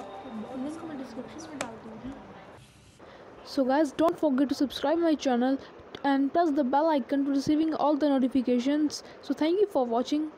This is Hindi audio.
आपको लिंक मैं डिस्क्रिप्शन में डाल दूँगी So guys, don't forget to subscribe my channel and press the bell icon to receiving all the notifications. So thank you for watching.